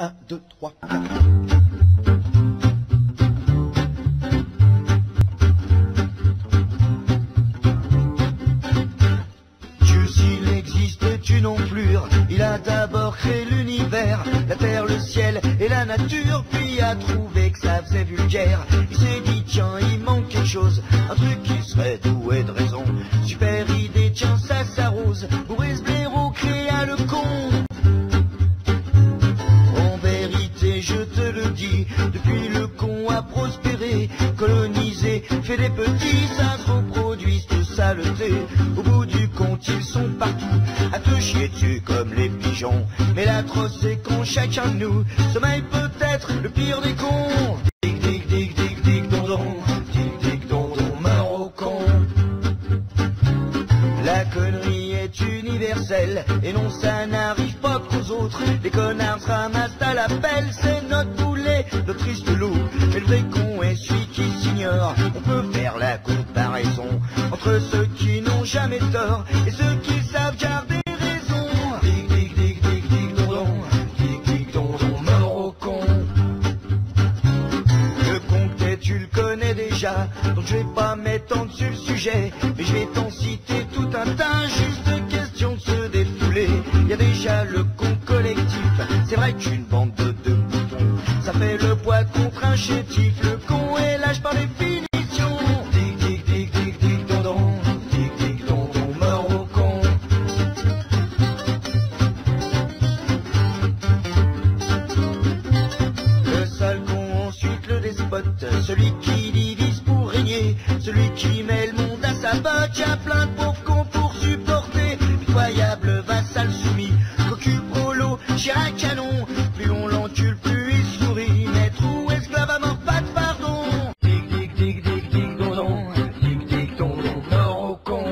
1, 2, 3, 4. Dieu s'il existe, tu non plus. Il a d'abord créé l'univers, la terre, le ciel et la nature, puis a trouvé que ça faisait vulgaire. Il s'est dit tiens, il manque quelque chose, un truc qui serait doué de raison. Super idée, tiens ça s'arrose. Depuis le con a prospéré, colonisé, fait des petits, ça se reproduit de saleté. Au bout du compte, ils sont partout, à te chier dessus comme les pigeons. Mais l'atroce, c'est quand chacun de nous sommeille peut-être le pire des cons. Dic, dic, dic, dic, dic, dondon, dic, dic, dondon, meurs au con. La connerie est universelle et non ça n'arrive pas qu'aux autres. Les connards se ramassent à la pelle, c'est notre ceux qui n'ont jamais tort et ceux qui savent garder raison. Dic dondon, dic dic dondon, meurs au con. Le compte tu le connais déjà, donc je vais pas m'étendre sur le sujet, mais je vais t'en citer tout un tas, juste question de se défouler. Y a déjà le con collectif, c'est vrai qu'une bande de boutons, ça fait le poids contre un chétif, celui qui divise pour régner, celui qui met le monde à sa botte, y a plein de pauvres cons pour supporter, pitoyable vassal soumis, cocu prolo, cher à canon, plus on l'encule, plus il sourit, maître ou esclave à mort, pas de pardon. Dic dic dic dic dic dondon, dic dic dondon, mort au con.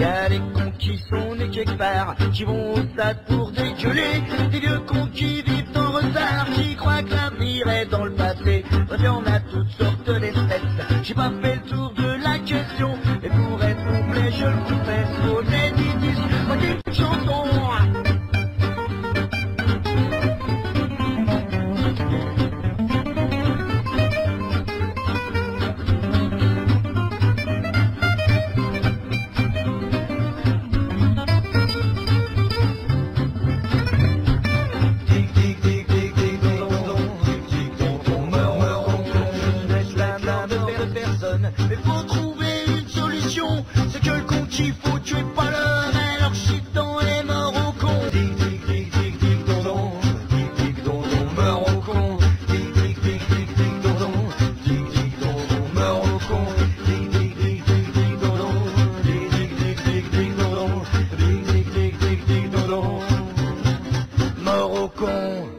Y a les cons qui sont nés quelque part, qui vont au stade pour dégueuler, des vieux cons qui vivent en retard, qui croient que l'avenir est dans le passé. En a toutes sortes d'espèces. J'ai pas fait le tour de la question, et pour être complet, je le confesse, le con qu'il faut tuer pas l'heure, alors shit dans les morts au con. Dic dic dic dic dic dondon, dic dic dondon, meurs au con. Dic dic dic dic dic dondon, dic dic dondon, meurs au con. Dic dic dic dic dic dondon, dic dic dic dic dic dondon, dic dic dic dic dic dondon, mort au con.